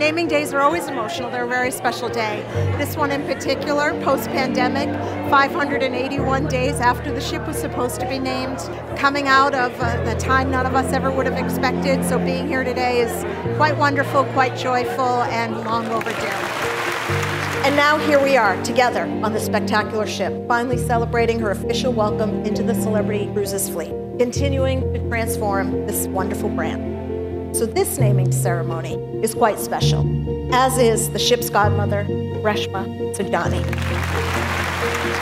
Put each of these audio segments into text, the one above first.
naming days are always emotional. They're a very special day. This one in particular, post pandemic, 581 days after the ship was supposed to be named, coming out of uh, the time none of us ever would have expected. So being here today is quite wonderful, quite joyful, and long overdue. And now here we are together on the spectacular ship, finally celebrating her official welcome into the Celebrity Cruises fleet, continuing to transform this wonderful brand. So this naming ceremony is quite special, as is the ship's godmother, Reshma Saujani.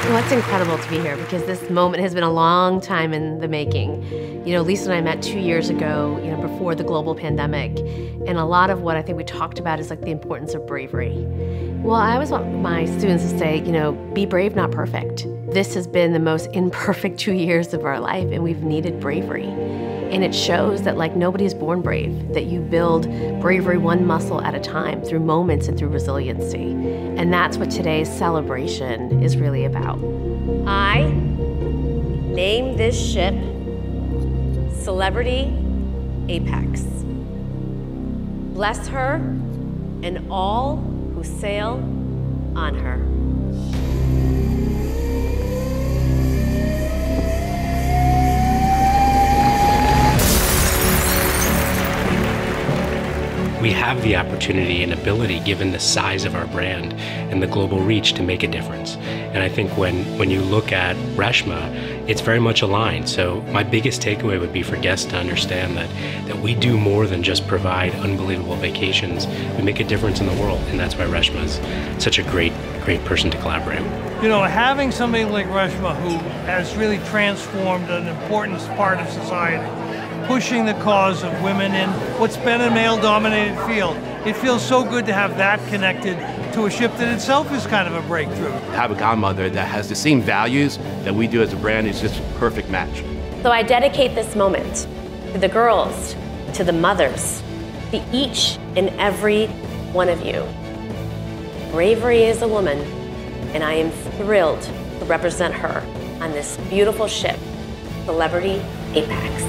Well, it's incredible to be here because this moment has been a long time in the making. You know, Lisa and I met two years ago, you know, before the global pandemic. And a lot of what I think we talked about is like the importance of bravery. Well, I always want my students to say, you know, be brave, not perfect. This has been the most imperfect two years of our life, and we've needed bravery. And it shows that like nobody is born brave, that you build bravery one muscle at a time through moments and through resiliency. And that's what today's celebration is really about. I name this ship Celebrity Apex. Bless her and all who sail on her. We have the opportunity and ability, given the size of our brand and the global reach, to make a difference. And I think when, when you look at Reshma, it's very much aligned. So my biggest takeaway would be for guests to understand that, that we do more than just provide unbelievable vacations. We make a difference in the world, and that's why Reshma is such a great, great person to collaborate with. You know, having somebody like Reshma who has really transformed an important part of society pushing the cause of women in what's been a male dominated field. It feels so good to have that connected to a ship that itself is kind of a breakthrough. Have a godmother that has the same values that we do as a brand is just a perfect match. So I dedicate this moment to the girls, to the mothers, to each and every one of you. Bravery is a woman, and I am thrilled to represent her on this beautiful ship, Celebrity Apex.